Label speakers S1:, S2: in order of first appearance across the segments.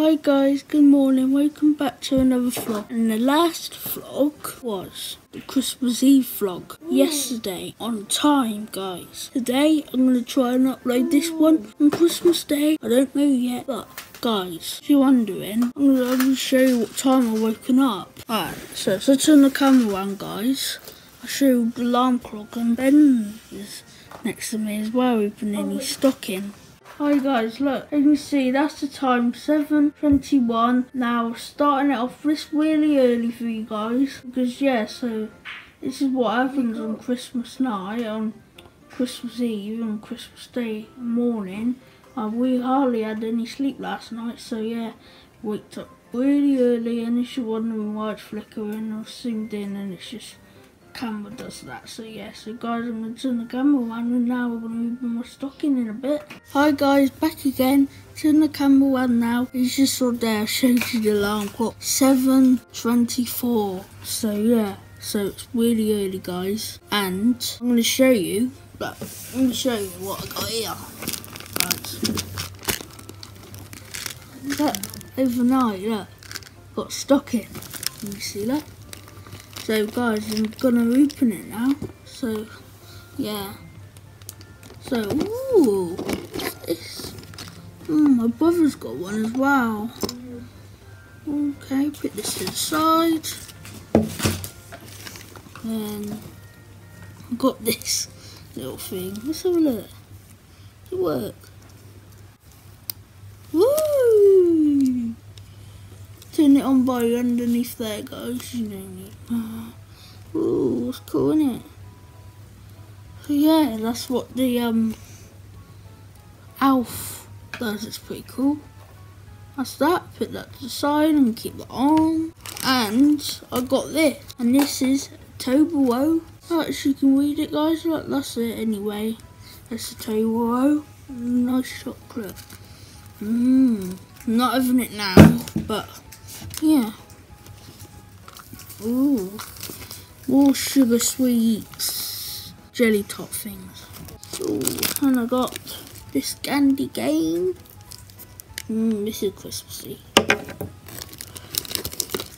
S1: Hi guys, good morning, welcome back to another vlog. And the last vlog was the Christmas Eve vlog yesterday on time guys. Today I'm going to try and upload this one on Christmas Day. I don't know yet, but guys, if you're wondering, I'm to show you what time I've woken up. Alright, so, so turn the camera around guys. I'll show the alarm clock and Ben is next to me as well opening his stocking. Hi guys, look, as you can see that's the time, 7.21. Now starting it off this really early for you guys, because yeah, so this is what happens on Christmas night, on Christmas Eve, on Christmas Day morning. Uh, we hardly had any sleep last night, so yeah, waked up really early and if you're wondering why it's flickering, I zoomed in and it's just camera does that. So yeah, so guys, I'm going to turn the camera on and now we're going to open my stocking in a bit. Hi guys, back again. Turn the camera on now. It's just saw there, I showed you the alarm clock. 7.24. So yeah, so it's really early guys. And I'm going to show you, but I'm going to show you what I got here. Guys. Look, overnight, look, got stocking. Can you see that? So guys, I'm gonna open it now. So yeah. So ooh, this. Mm, my brother's got one as well. Okay, put this to the side. Then got this little thing. Let's have a look. It work? Woo! Turn it on by underneath there, guys. You know. Ooh, it's cool, isn't it? So yeah, that's what the um Alf does. It's pretty cool. That's that. Put that to the side and keep that on. And I got this, and this is Toblerone. Right, you can read it, guys. Look, that's it anyway. That's a Toblerone. Nice chocolate. Mmm. Not having it now, but yeah. Ooh. More sugar sweets. Jelly top things. Ooh, and I got this candy cane. Mmm, this is Christmassy.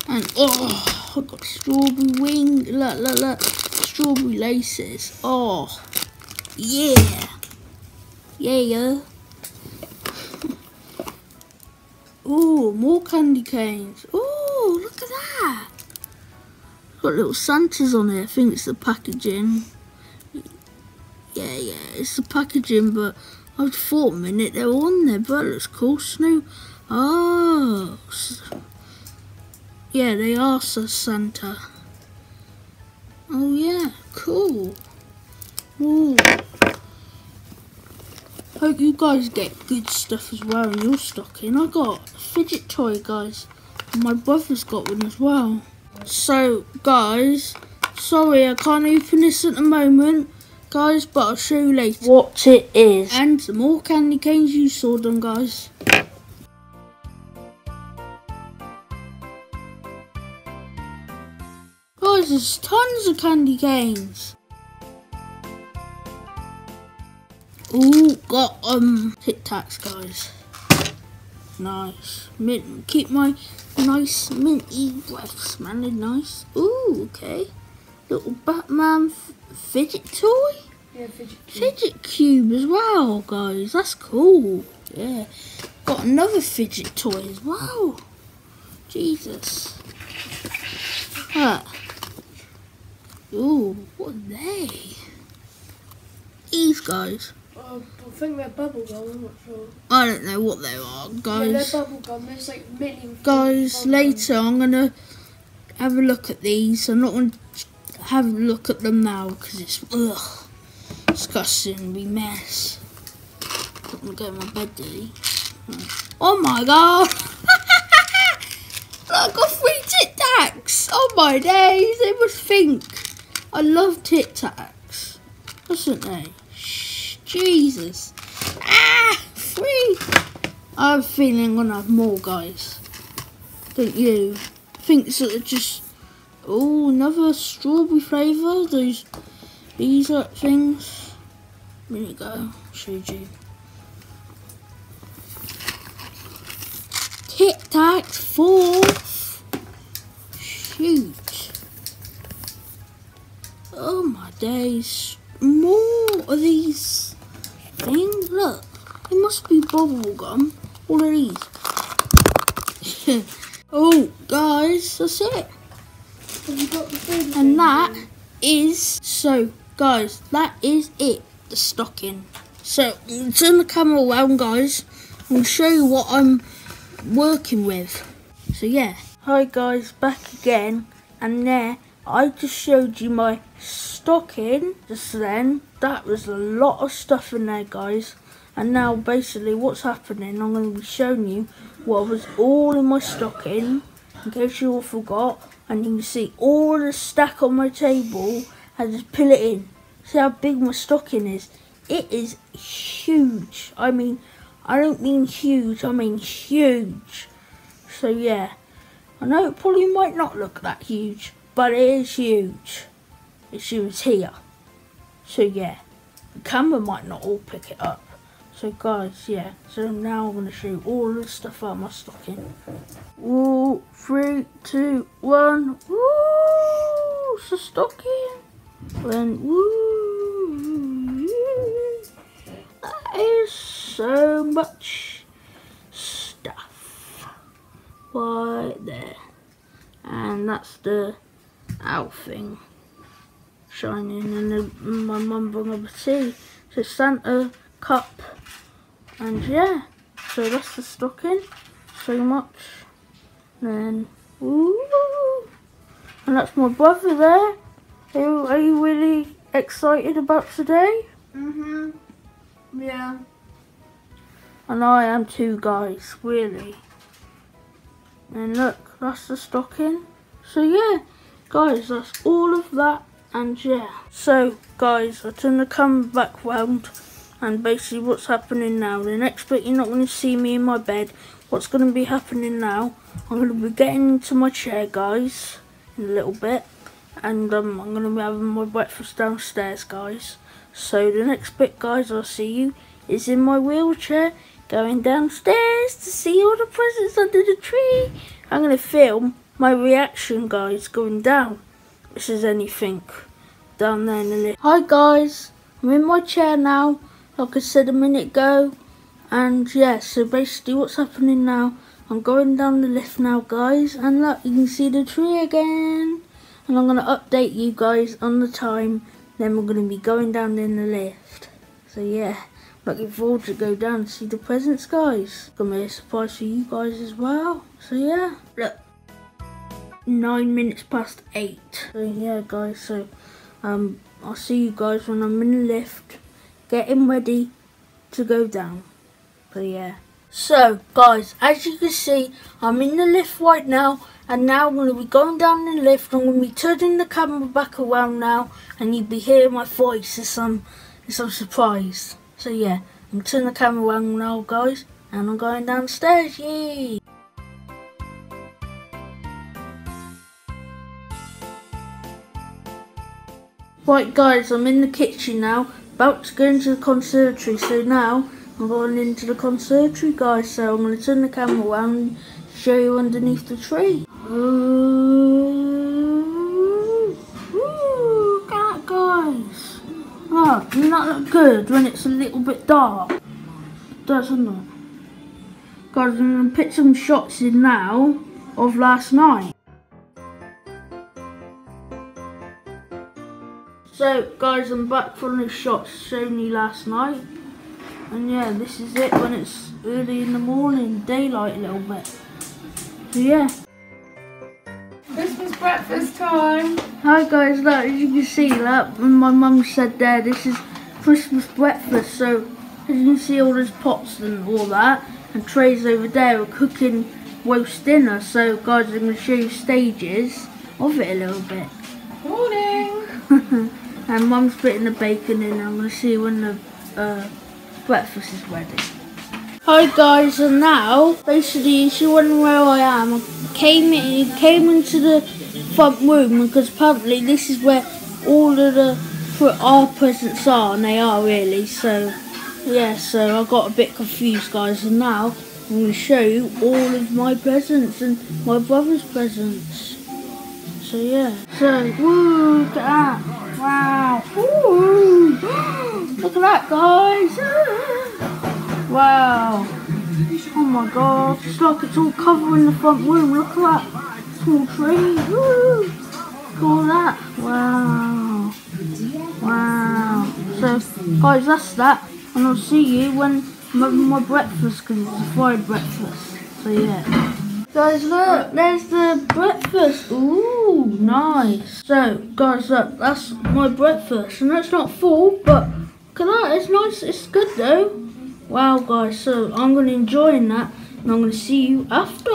S1: And oh, I got strawberry wing. Look, look, look. Strawberry laces. Oh, yeah. Yeah, yeah. Ooh, more candy canes. Ooh, look at that. Got little Santas on it. I think it's the packaging. Yeah, yeah, it's the packaging, but I thought a minute they were on there, but it looks cool. Snow. Oh. Yeah, they are so Santa. Oh, yeah, cool. Ooh. Hope you guys get good stuff as well in your stocking. I got a fidget toy, guys. My brother's got one as well. So, guys, sorry I can't open this at the moment, guys, but I'll show you later what it is. And some more candy canes you saw them, guys. Guys, there's tons of candy canes. Ooh, got um Tic Tacs, guys. Nice. Mint, keep my nice minty breath smelling nice. Ooh, okay. Little Batman fidget toy.
S2: Yeah, fidget cube.
S1: Fidget cube as well, guys. That's cool. Yeah. Got another fidget toy as well. Jesus. Huh. Ooh, what are they? These guys.
S2: Uh, I think they're bubble gum, I'm not sure.
S1: I don't know what they are,
S2: Yeah,
S1: guys.
S2: they're bubble gum. There's like million.
S1: guys, later I'm gonna have a look at these. I'm not gonna have a look at them now because it's ugh, disgusting. Be mess. I'm gonna go in my bed, Daddy. Oh my god! I got three Tic Tacs. Oh my days! They must think I love Tic Tacs, doesn't they? Jesus! Ah, three. I have a feeling I'm gonna have more, guys. Don't you? Think sort of just oh another strawberry flavour. Those these are things. Minute ago, showed you. Tic Tacs fourth. Shoot. Oh my days. More of these things. Look. It must be bubble gum. All of these. oh, guys, that's it.
S2: Have you got the food?
S1: And that is so, guys. That is it. The stocking. So turn the camera around, guys. and show you what I'm working with. So yeah. Hi guys, back again. And there, I just showed you my stocking just then. That was a lot of stuff in there, guys. And now basically what's happening, I'm going to be showing you what was all in my stocking, in case you all forgot. And you can see all the stack on my table, I just pull it in. See how big my stocking is? It is huge. I mean, I don't mean huge, I mean huge. So yeah, I know it probably might not look that huge, but it is huge. It's huge here. So yeah, the camera might not all pick it up. So guys, yeah, so now I'm going to show you all the stuff out of my stocking. Ooh, three, two, one. Woo! It's a stocking. Then, woo! That is so much stuff right there. And that's the out thing shining and the, my mum brought up a tea. So Santa cup and yeah, so that's the stocking. So much. And Then, ooh, and that's my brother there. Are you, are you really excited about today?
S2: Mhm. Yeah.
S1: And I am too, guys, really. And look, that's the stocking. So yeah, guys, that's all of that. And yeah, so guys, I turn the camera back round and basically what's happening now. The next bit you're not going to see me in my bed. What's going to be happening now, I'm going to be getting into my chair guys in a little bit. And um, I'm going to be having my breakfast downstairs guys. So the next bit guys I'll see you is in my wheelchair going downstairs to see all the presents under the tree. I'm going to film my reaction guys going down. This is anything down there in the lift. Hi guys, I'm in my chair now like I said a minute ago. And yeah, so basically what's happening now, I'm going down the lift now guys, and look, you can see the tree again. And I'm going to update you guys on the time, then we're going to be going down in the lift. So yeah, looking forward to go down and see the presents guys. Gonna be a surprise for you guys as well. So yeah, look, nine minutes past eight. So yeah guys, so um, I'll see you guys when I'm in the lift getting ready to go down. But yeah. So guys, as you can see, I'm in the lift right now and now I'm going to be going down the lift. I'm going to be turning the camera back around now and you'll be hearing my voice as I'm, as I'm surprised. So yeah, I'm turning the camera around now guys and I'm going downstairs, yay! Right guys, I'm in the kitchen now about to go into the conservatory. So now I'm going into the conservatory, guys. So I'm going to turn the camera around and show you underneath the tree. Ooh, at that, guys. Oh, doesn't that look good when it's a little bit dark? Doesn't it? Guys, I'm going to put some shots in now of last night. So guys, I'm back from the shots shown you last night. And yeah, this is it when it's early in the morning, daylight a little bit. So yeah.
S2: Christmas breakfast time.
S1: Hi guys, look, as you can see that, my mum said there, this is Christmas breakfast. So as you can see all those pots and all that, and trays over there are cooking roast dinner. So guys, I'm going to show you stages of it a little bit.
S2: Morning.
S1: And mum's putting the bacon in. I'm going to see when the uh, breakfast is ready. Hi guys, and now basically see wondering where I am. I came in, came into the front room because apparently this is where all of the for our presents are, and they are really. So yeah, so I got a bit confused, guys. And now I'm going to show you all of my presents and my brother's presents. So yeah. So, woo, look at that. Wow. Ooh. Look at that, guys. Wow. Oh my god. It's like it's all covering the front room. Look at that. Small tree. Woo. Look all that. Wow. Wow. So, guys, that's that. And I'll see you when I'm having my breakfast because it's a fried breakfast. So, yeah. Guys, look, there's the breakfast. Ooh, nice. So, guys, look, that's my breakfast. And it's not full, but look at that. It's nice. It's good, though. Wow, guys, so I'm going to enjoy that. And I'm going to see you after.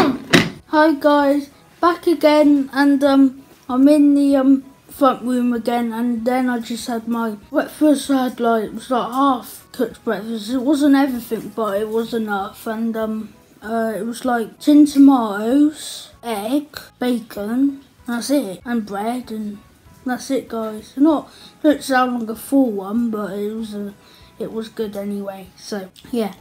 S1: Hi, guys. Back again. And um, I'm in the um front room again. And then I just had my breakfast. I had, like, it was like half cooked breakfast. It wasn't everything, but it was enough. And um, uh, it was like tin tomatoes, egg, bacon, that's it, and bread, and that's it, guys. Not, don't sound like a full one, but it was a, it was good anyway. So yeah,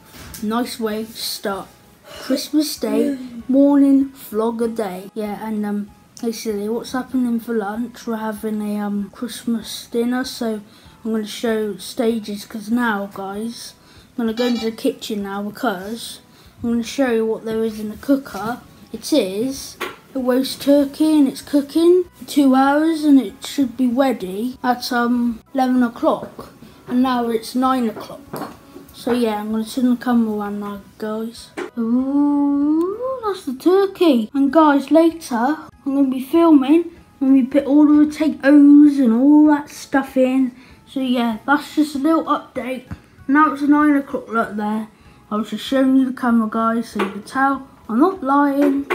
S1: nice way to start Christmas Day morning vlog a day. Yeah, and um, basically what's happening for lunch? We're having a um Christmas dinner, so I'm going to show stages because now, guys, I'm going to go into the kitchen now because I'm going to show you what there is in the cooker. It is a roast turkey and it's cooking for two hours and it should be ready at um 11 o'clock and now it's 9 o'clock. So yeah, I'm going to turn the camera around now guys. Ooh, that's the turkey. And guys, later I'm going to be filming when we put all the potatoes and all that stuff in. So yeah, that's just a little update. Now it's 9 o'clock right there. I was just showing you the camera guys so you can tell I'm not lying.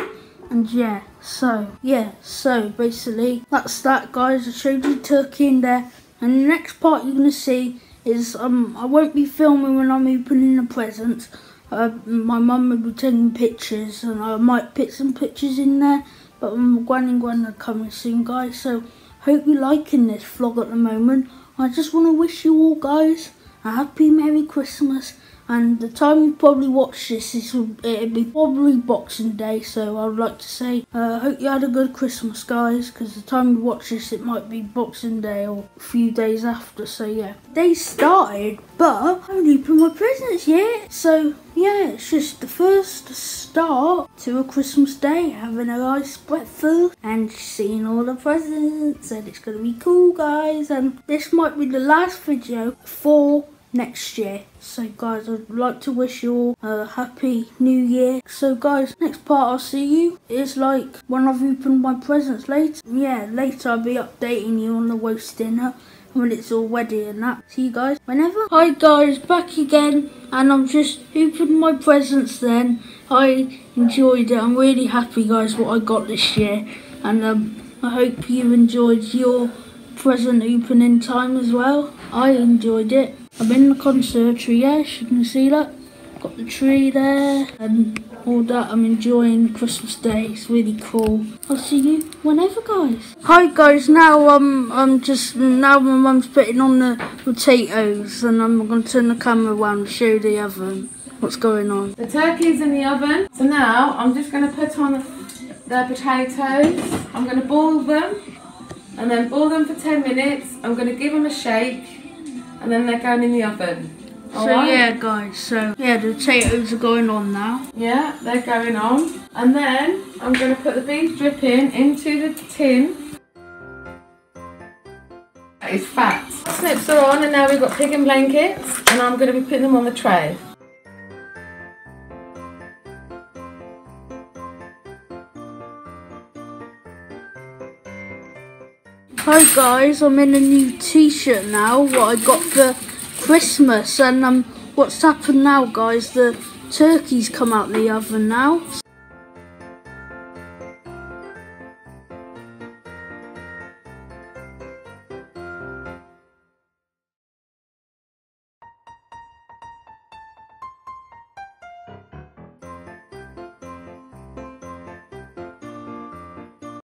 S1: And yeah, so yeah, so basically that's that guys. I showed you turkey in there. And the next part you're gonna see is um I won't be filming when I'm opening the presents. Uh, my mum will be taking pictures and I might put some pictures in there. But um, Gwen and Gwen are coming soon guys. So hope you're liking this vlog at the moment. I just want to wish you all guys a happy Merry Christmas and the time you probably watch this, this will it'll be probably Boxing Day. So I would like to say, uh, hope you had a good Christmas, guys. Because the time you watch this, it might be Boxing Day or a few days after. So yeah, they started, but I haven't opened my presents yet. So yeah, it's just the first start to a Christmas day, having a nice breakfast and seeing all the presents, and it's gonna be cool, guys. And this might be the last video for next year. So guys, I'd like to wish you all a happy new year. So guys, next part I'll see you is like when I've opened my presents later. Yeah, later I'll be updating you on the roast dinner when it's all ready and that. See you guys whenever. Hi guys, back again and I'm just opening my presents then. I enjoyed it. I'm really happy guys what I got this year and um, I hope you enjoyed your present opening time as well. I enjoyed it. I'm in the conservatory, yes, you can see that. Got the tree there and all that. I'm enjoying Christmas Day. It's really cool. I'll see you whenever, guys. Hi, guys. Now um, I'm just now my mum's putting on the potatoes, and I'm going to turn the camera around to show the oven. What's going on?
S3: The turkey's in the oven. So now I'm just going to put on the potatoes. I'm going to boil them and then boil them for 10 minutes. I'm going to give them a shake and then they're going in the oven.
S1: so yeah guys, so yeah the potatoes are going on now.
S3: Yeah, they're going on. And then I'm going to put the beef dripping into the tin. It's fat. Snips are on and now we've got piggin blankets and I'm going to be putting them on the tray.
S1: Hi guys, I'm in a new t-shirt now, what I got for Christmas. And um, what's happened now guys, the turkey's come out the oven now.